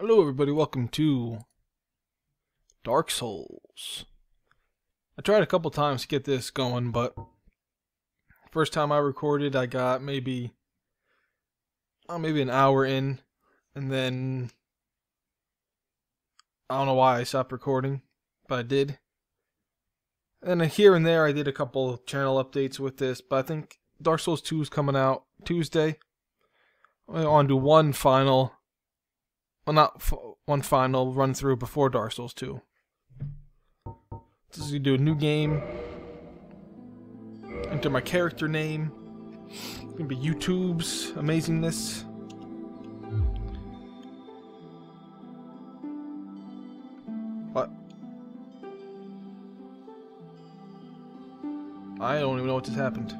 Hello, everybody. Welcome to Dark Souls. I tried a couple times to get this going, but first time I recorded, I got maybe, oh, maybe an hour in, and then I don't know why I stopped recording, but I did. And here and there, I did a couple channel updates with this, but I think Dark Souls 2 is coming out Tuesday. I want to do one final not f- one final run through before Dark Souls 2. This is gonna do a new game. Enter my character name. It's gonna be YouTube's amazingness. What? I don't even know what just happened.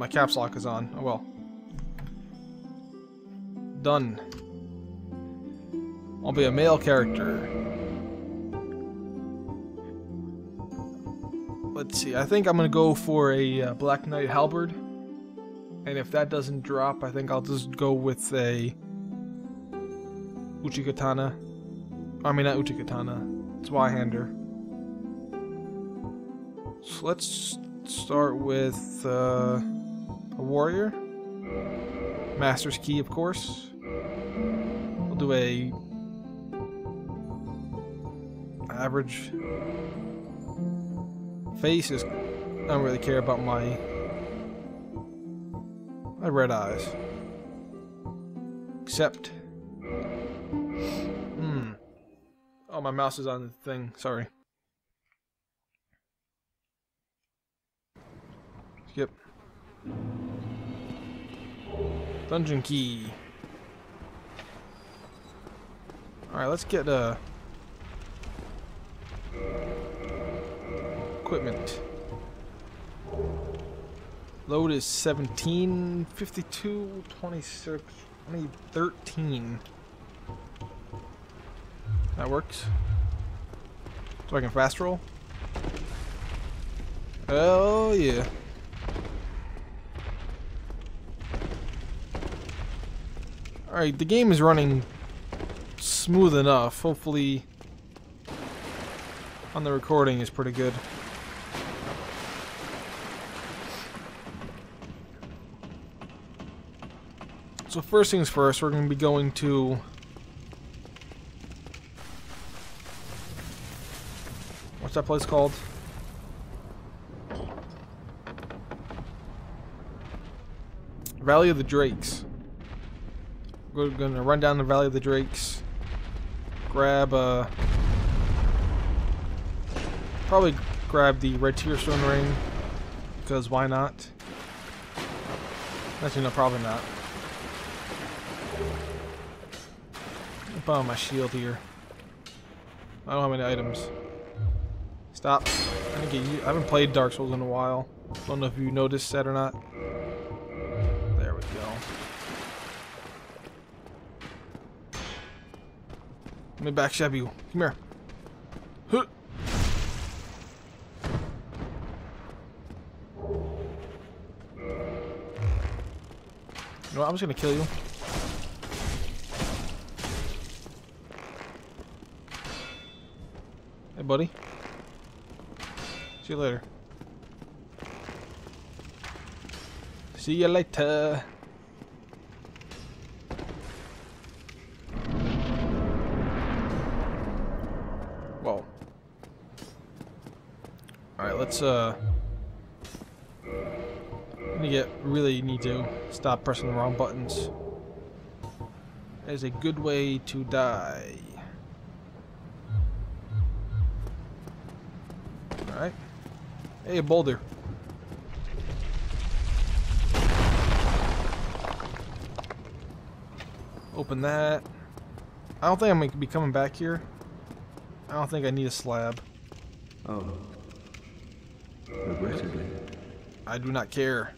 My caps lock is on. Oh well. Done. I'll be a male character. Let's see. I think I'm gonna go for a uh, Black Knight halberd, and if that doesn't drop, I think I'll just go with a Uchigatana. I mean, not Uchigatana. It's Zweihander. So let's start with uh, warrior. Master's key, of course. We'll do a average face is I don't really care about my my red eyes. Except Hmm. Oh my mouse is on the thing, sorry. Skip. Dungeon key. Alright, let's get uh equipment. Load is 17, 52, 26, 2013. That works. So I can fast roll? Oh yeah. Alright, the game is running smooth enough. Hopefully on the recording is pretty good. So first things first, we're going to be going to What's that place called? Valley of the Drakes. We're gonna run down the Valley of the Drakes. Grab uh probably grab the red Tearstone ring because why not? Actually no probably not. Put on my shield here. I don't have any items. Stop. I. I haven't played Dark Souls in a while. Don't know if you noticed that or not. Let me backstab you. Come here. Huh. You know what? I'm just gonna kill you. Hey, buddy. See you later. See you later. Whoa. Alright, uh... I'm gonna get really need to stop pressing the wrong buttons. That is a good way to die. Alright. Hey, a boulder. Open that. I don't think I'm to be coming back here. I don't think I need a slab. Oh. Regrettably. I do not care.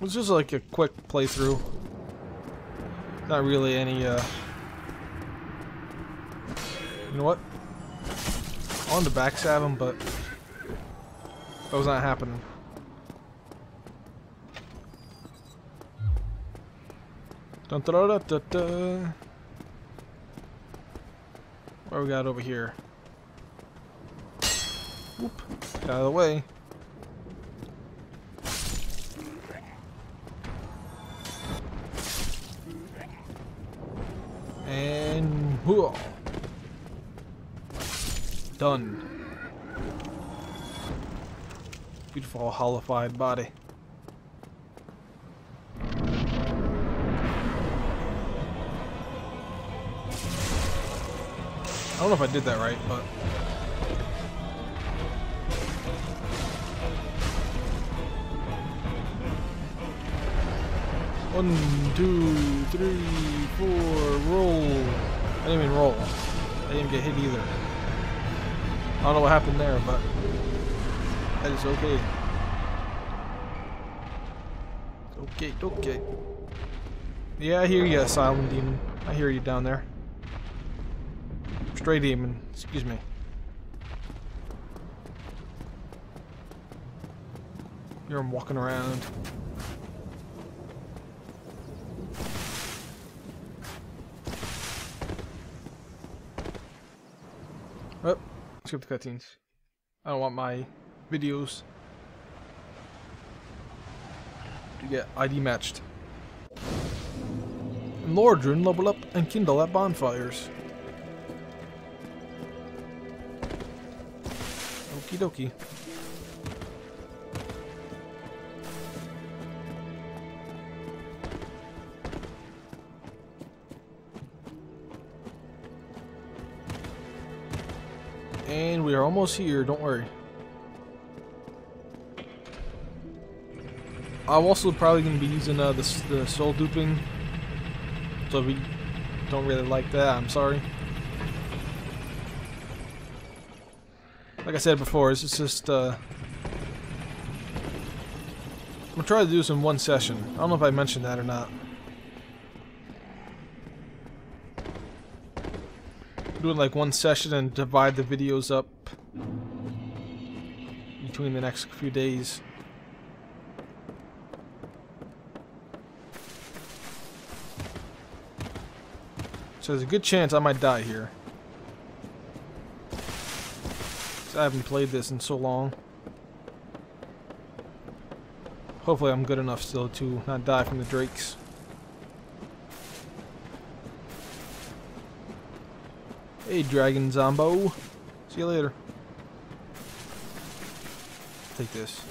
It's just like a quick playthrough. Not really any, uh... You know what? I wanted to backstab him, but that was not happening. Dun, da, da, da. What we got over here? Whoop. Get out of the way. And whoa. Done. Beautiful hollified body. Don't know if I did that right, but One, two, three, four, roll. I didn't even roll. I didn't get hit either. I don't know what happened there, but that is okay. Okay, okay. Yeah, I hear you, Asylum Demon. I hear you down there. Stray Demon, excuse me. Hear him walking around. Oh, skip the cutscenes. I don't want my videos to get ID matched. And Lordran level up and kindle at bonfires. Okie dokie. And we are almost here, don't worry. I'm also probably going to be using uh, the, the soul duping. So if we don't really like that, I'm sorry. Like I said before, it's just, uh... I'm to try to do this in one session. I don't know if I mentioned that or not. doing like one session and divide the videos up between the next few days. So there's a good chance I might die here. I haven't played this in so long. Hopefully I'm good enough still to not die from the drakes. Hey, Dragon Zombo. See you later. Take this.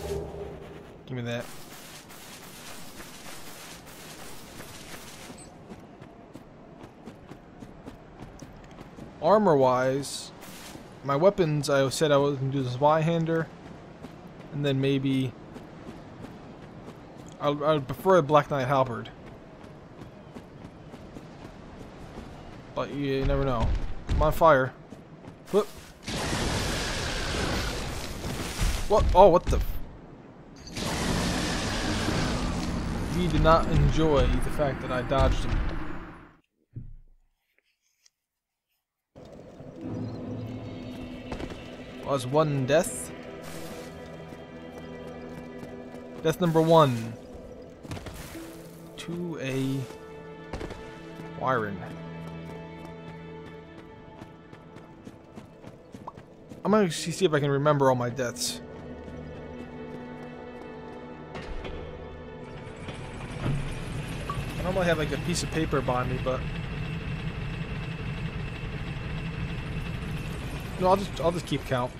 Give me that. Armor-wise, my weapons, I said I was going to do the Zweihander, and then maybe... I would prefer a Black Knight Halberd. But you never know. I'm on fire. Whoop. What? Oh, what the? He did not enjoy the fact that I dodged him. Was one death. Death number one. To a Wyvern. I'm gonna see if I can remember all my deaths. I normally have like a piece of paper by me, but no, I'll just I'll just keep count.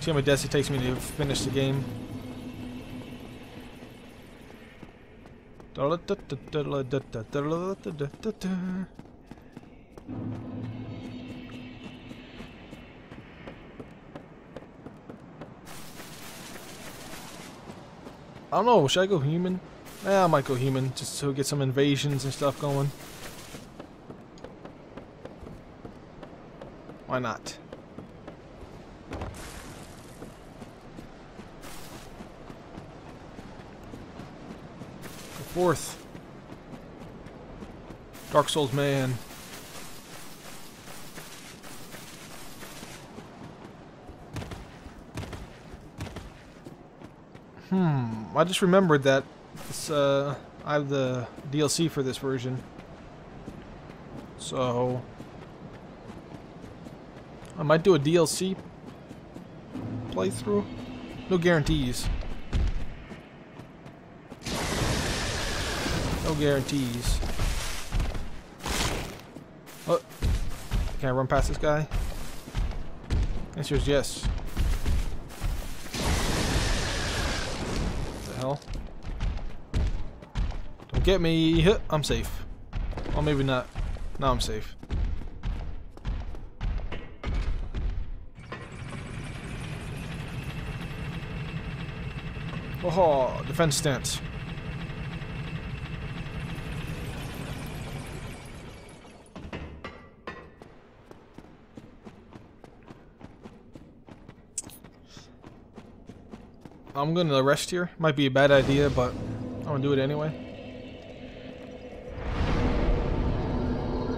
See how deaths it takes me to finish the game. I don't know, should I go human? Yeah, I might go human, just to get some invasions and stuff going. Why not? Fourth. Dark Souls man. Hmm, I just remembered that this, uh, I have the DLC for this version. So, I might do a DLC playthrough. No guarantees. No guarantees. Oh, can I run past this guy? Answer is yes. What the hell? Don't get me. I'm safe. Well, maybe not. Now I'm safe. Oh, defense stance. I'm gonna rest here. Might be a bad idea, but I'm gonna do it anyway.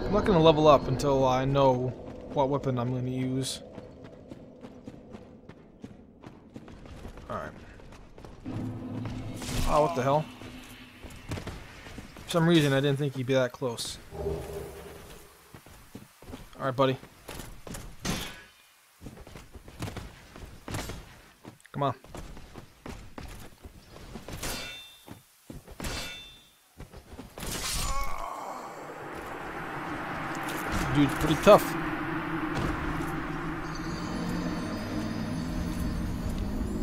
I'm not gonna level up until I know what weapon I'm gonna use. Alright. Oh, what the hell? For some reason, I didn't think he'd be that close. Alright, buddy. Come on. Dude's pretty tough.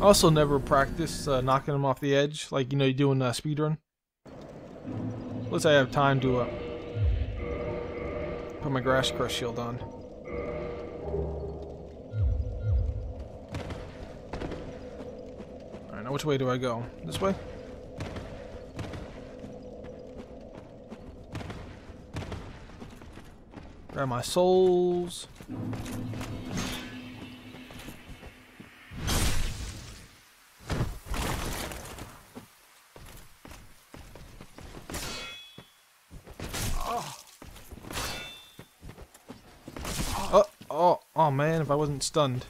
Also never practice uh, knocking them off the edge, like you know you do in a speedrun. Unless I have time to uh, put my Grass Crest Shield on. Alright, now which way do I go? This way? Grab my souls. Oh, oh, man, if I wasn't stunned.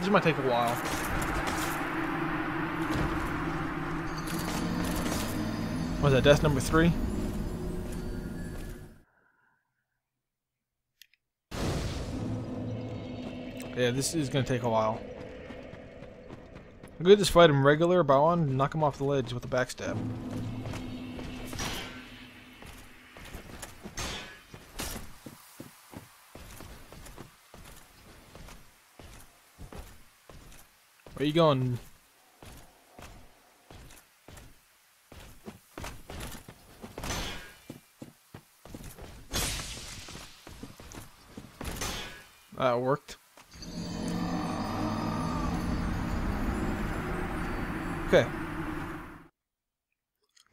This might take a while. Was that death number three? Yeah, this is gonna take a while. I'm gonna just fight him regular, but I want to knock him off the ledge with a backstab. Where you going? That worked. Okay.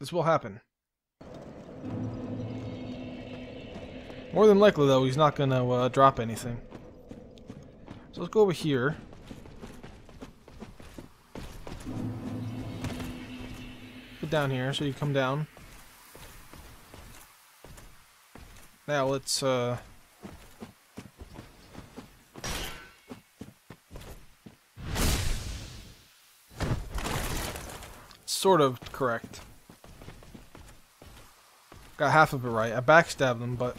This will happen. More than likely, though, he's not going to uh, drop anything. So let's go over here. Down here, so you come down. Now let's, uh... Sort of correct. Got half of it right. I backstabbed them, but...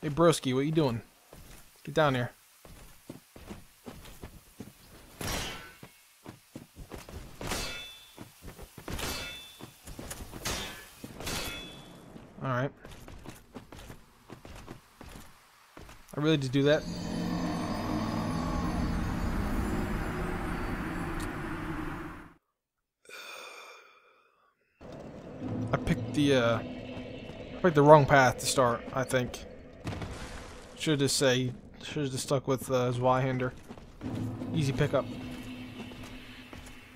Hey, broski, what you doing? Get down here. Alright. I really did do that. I picked the, uh... I picked the wrong path to start, I think. Should just say... Should just stuck with uh, Zweihander. Easy pickup.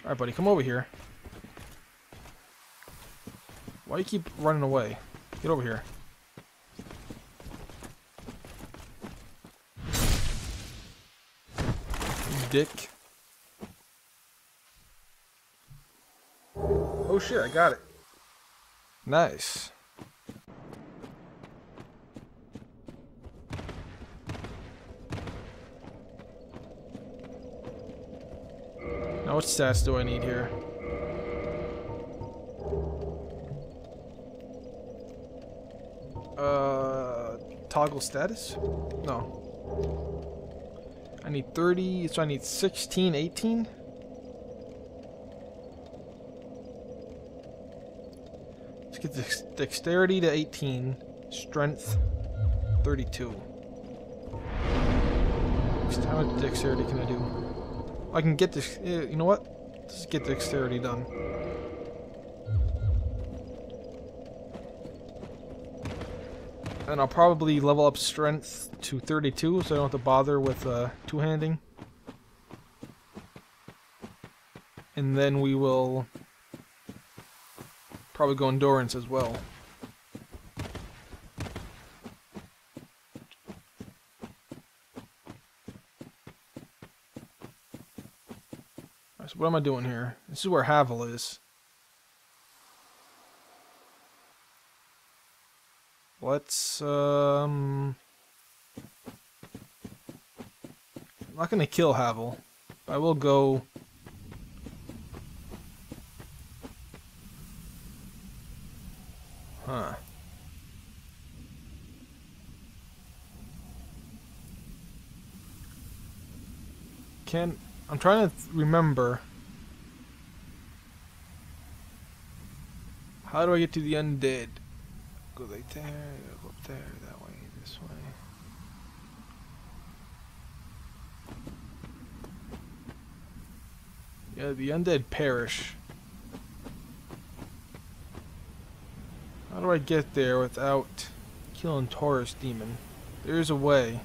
Alright, buddy, come over here. Why do you keep running away? Get over here. You dick. Oh shit, I got it. Nice. Now what stats do I need here? Uh, toggle status? No. I need 30, so I need 16, 18? Let's get dex dexterity to 18, strength 32. How much dexterity can I do? I can get this. eh, You know what? Let's get dexterity done. And I'll probably level up strength to 32 so I don't have to bother with uh, two-handing. And then we will probably go endurance as well. So what am I doing here? This is where Havel is. Let's, um... I'm not gonna kill Havel. I will go... Huh. Can... I'm trying to remember... How do I get to the undead? Go right there, go up there, that way, this way. Yeah, the Undead Parish. How do I get there without killing Taurus Demon? There's a way.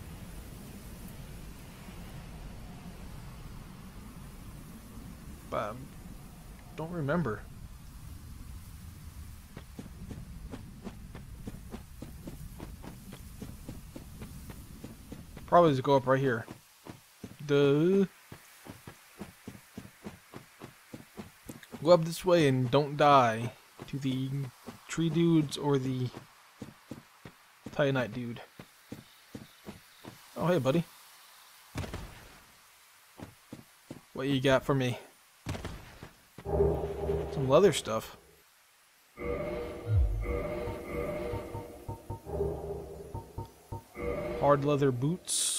But I don't remember. Probably just go up right here. Duh. Go up this way and don't die to the tree dudes or the Titanite dude. Oh, hey, buddy. What you got for me? Some leather stuff. Hard leather boots.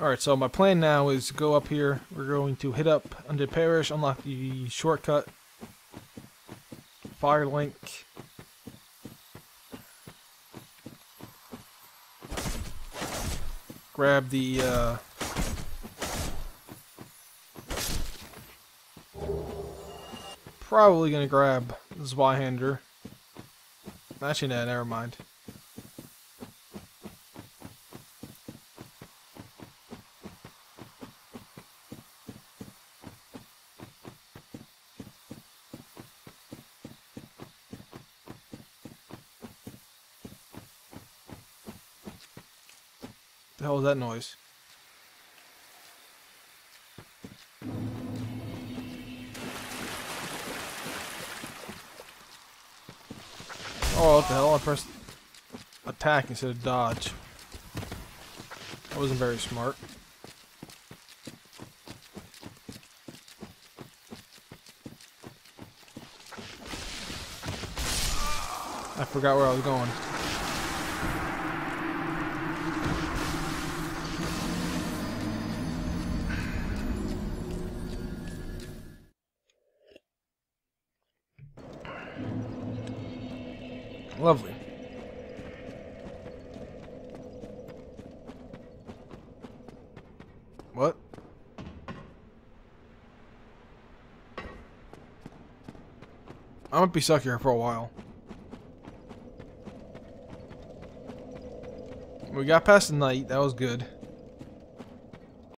Alright, so my plan now is go up here. We're going to hit up Undead Parish, unlock the shortcut. Fire link. Grab the uh, Probably gonna grab the Zweihander. Actually, no, never mind. The hell was that noise? Oh, what the hell? I pressed attack instead of dodge. That wasn't very smart. I forgot where I was going. Be stuck here for a while. We got past the knight, that was good.